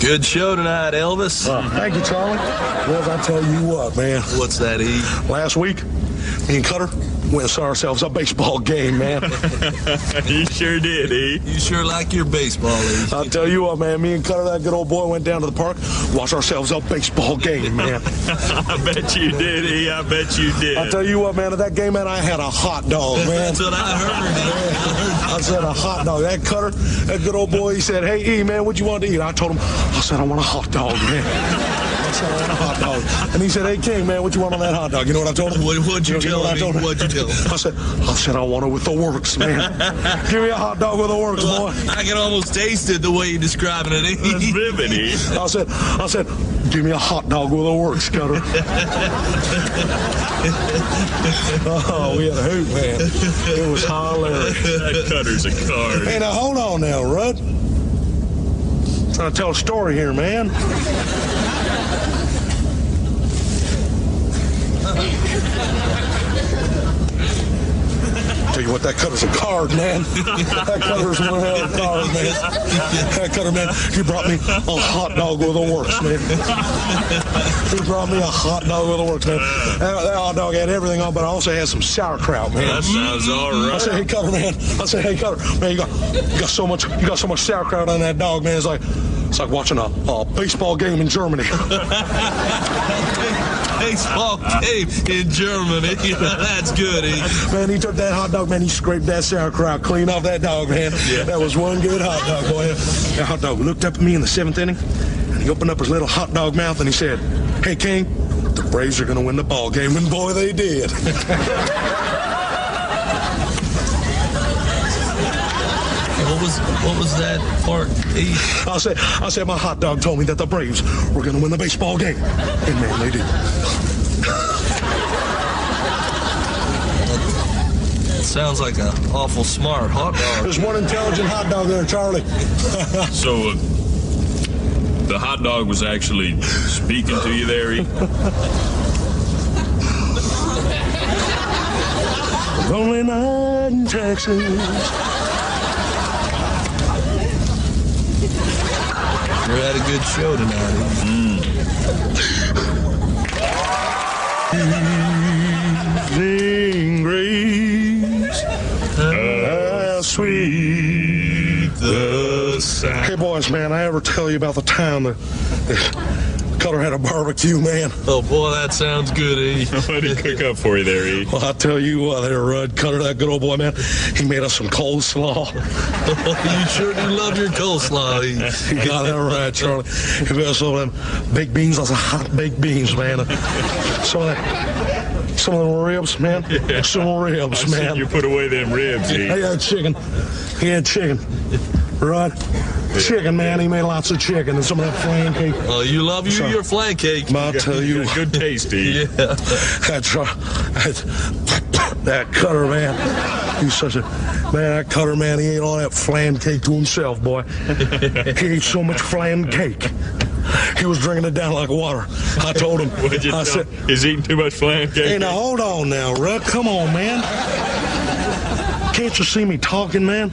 Good show tonight, Elvis. Thank you, Charlie. Well, I tell you what, man. What's that, E? Last week, me and Cutter went and saw ourselves a baseball game, man. you sure did, E. You sure like your baseball, E. I'll tell you what, man. Me and Cutter, that good old boy, went down to the park, watched ourselves a baseball game, man. I bet you did, E. I bet you did. I'll tell you what, man. At that game, man, I had a hot dog, man. That's what I heard. I said a hot dog. That Cutter, that good old boy, he said, "Hey, E, man, what you want to eat?" I told him, I said, "I want a hot dog, man." I said, "I want a hot dog," and he said, "Hey, King, man, what you want on that hot dog?" You know what I told him? What, what'd you, You know tell what I me? What'd you tell him? I said, I said, I want it with the works, man. Give me a hot dog with the works, boy. I can almost taste it the way you're describing it. That's vivid. I said, I said, give me a hot dog with the works, Cutter. oh, we had a hoot, man. It was hilarious. That cutter's a card. Hey, now hold on now, Rudd. Trying to tell a story here, man. Tell you what, that cutter's a card, man. That cutter's one hell of a card, man. That cutter, man, he brought me a hot dog with the works, man. He brought me a hot dog with the works, man. That, that hot dog had everything on, but I also had some sauerkraut, man. That sounds all I said, hey Cutter, man. I said, hey Cutter, man, you got you got so much you got so much sauerkraut on that dog, man. It's like it's like watching a, a baseball game in Germany. Baseball game in Germany. That's good, E. man, he took that hot dog, man. He scraped that sauerkraut clean off that dog, man. That was one good hot dog, boy. That hot dog looked up at me in the seventh inning, and he opened up his little hot dog mouth and he said, "Hey King, the Braves are gonna win the ball game," and boy, they did. What was what was that part, E? I said, I said, my hot dog told me that the Braves were gonna win the baseball game, and man, they did. Sounds like an awful smart hot dog. There's one intelligent hot dog there, Charlie. So, uh, the hot dog was actually speaking to you there, E? Lonely night in Texas. You had a good show tonight. Evening grace, how sweet the sound. Hey, boys, man, I ever tell you about the time that, that Cutter had a barbecue, man? Oh boy, that sounds good, E. What did he cook up for you there, E? Well, I tell you what, there, Rudd, Cutter, that good old boy, man, he made us some coleslaw. you sure do love your coleslaw, E. You got that right, Charlie. He made us some of them baked beans, lots of hot baked beans, man. Some of that, some of them ribs, man. Some ribs, I man. you put away them ribs, E. He had chicken. He had chicken. Right? Chicken, man. He made lots of chicken and some of that flan cake. Oh, you love you So- your flan cake. I'll tell you, good taste, E. Yeah. that's that, that cutter, man. He's such a man. That cutter, man. He ate all that flan cake to himself, boy. he ate so much flan cake. He was drinking it down like water. I told him. What'd you I tell said? He's eating too much flan cake. Hey, now hold on now, Ruck. Come on, man. Can't you see me talking, man?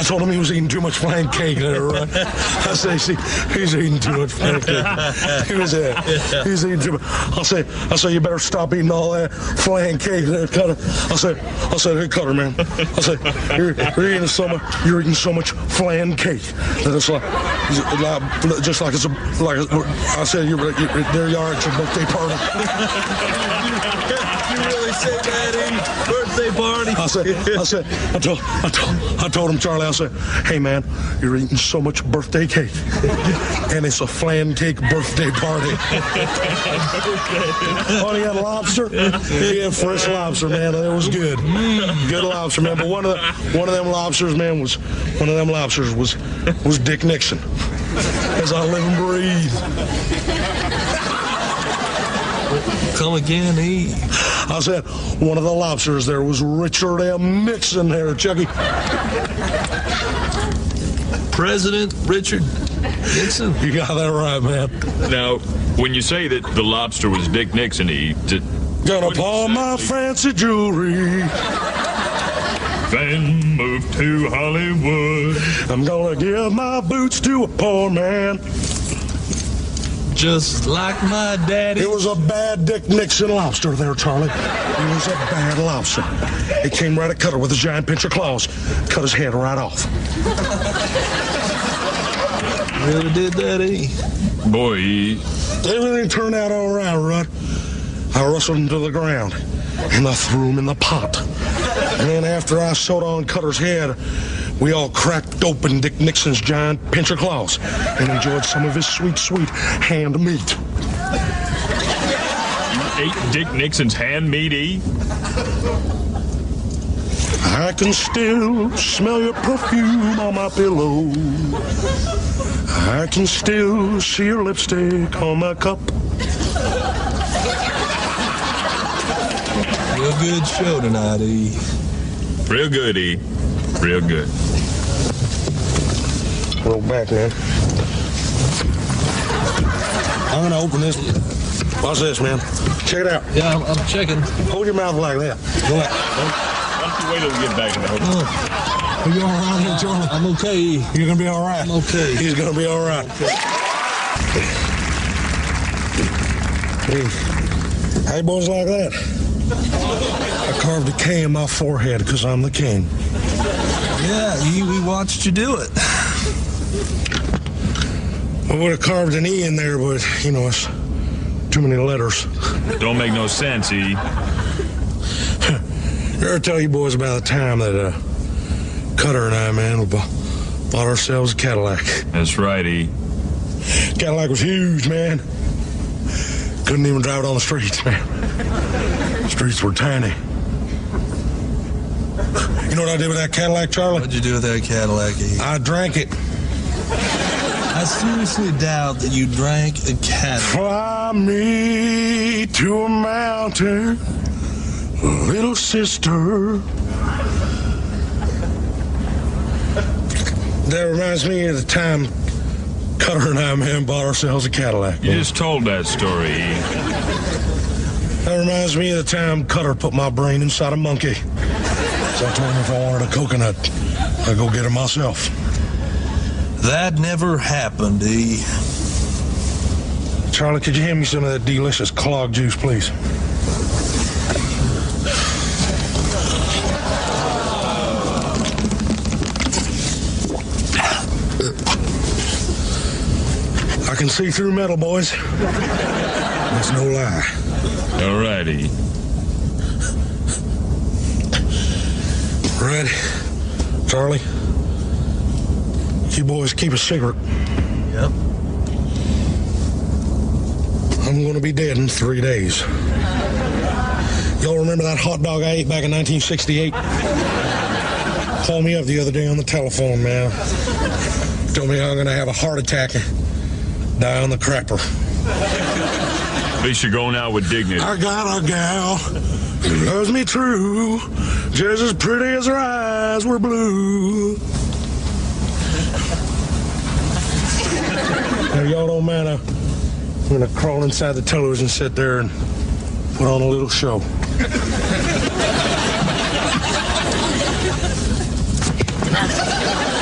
I told him he was eating too much flan cake there, right? I say, see, he's eating too much flan cake. He was there. He's eating too much. I say, I say, you better stop eating all that flan cake there, Cutter. I said, I said, hey, Cutter, man. I said, you're, you're eating so much, you're eating so much flan cake that it's like, just like it's a, like a, I said, you're, you there you are at your birthday party. you really say that, E? Birthday party. I said, I said, I told, I told, I told him, Charlie, I said, hey man, you're eating so much birthday cake, and it's a flan cake birthday party. oh, he had lobster. He had fresh lobster, man. It was good, good lobster, man. But one of the, one of them lobsters, man, was one of them lobsters was was Dick Nixon. As I live and breathe. Come again, E. I said, one of the lobsters there was Richard M. Nixon there, Chucky. President Richard Nixon. You got that right, man. Now, when you say that the lobster was Dick Nixon, he did, Gonna What pawn my fancy jewelry. Then move to Hollywood. I'm gonna give my boots to a poor man. Just like my daddy. It was a bad Dick Nixon lobster there, Charlie. It was a bad lobster. It came right at Cutter with his giant pinch of claws. Cut his head right off. Really did that, E. Boy, he, Everything turned out all right, Rudd. I rustled him to the ground, and I threw him in the pot. And then after I sewed on Cutter's head, we all cracked open Dick Nixon's giant pincher claws and enjoyed some of his sweet, sweet hand meat. You ate Dick Nixon's hand meat, E. I can still smell your perfume on my pillow. I can still see your lipstick on my cup. Real good show tonight, E. Real good, E. Real good. Roll back, man. I'm gonna open this. Watch this, man. Check it out. Yeah, I'm, I'm checking. Hold your mouth like that. Go ahead. Why don't you wait till we get back to the hotel? Are you all right here, Charlie? I'm okay. You're gonna be all right. I'm okay. He's gonna be all right. Hey, hey, boys, like that. I carved a K in my forehead because I'm the king. Yeah, E, we watched you do it. I would have carved an E in there, but you know it's too many letters. Don't make no sense, E. Ever tell you boys about the time that uh, Cutter and I, man, bought, bought ourselves a Cadillac. That's right, E. Cadillac was huge, man. Couldn't even drive it on the streets, man. Streets were tiny. You know what I did with that Cadillac, Charlie? What'd you do with that Cadillac, E? I drank it. I seriously doubt that you drank a Cadillac. Fly me to a mountain, little sister. That reminds me of the time Cutter and I, man, bought ourselves a Cadillac. You just told that story. That reminds me of the time Cutter put my brain inside a monkey. So I told him if I wanted a coconut, I'd go get it myself. That never happened, E. Charlie, could you hand me some of that delicious clog juice, please? I can see through metal, boys. That's no lie. All righty. Red, Charlie, you boys keep a secret. Yep. I'm going to be dead in three days. Y'all remember that hot dog I ate back in 1968? Called me up the other day on the telephone, man. Told me I'm going to have a heart attack and die on the crapper. At least you're going out with dignity. I got a gal who loves me true, just as pretty as her eyes were blue. Y'all don't mind. uh, I'm going to crawl inside the television set there and put on a little show.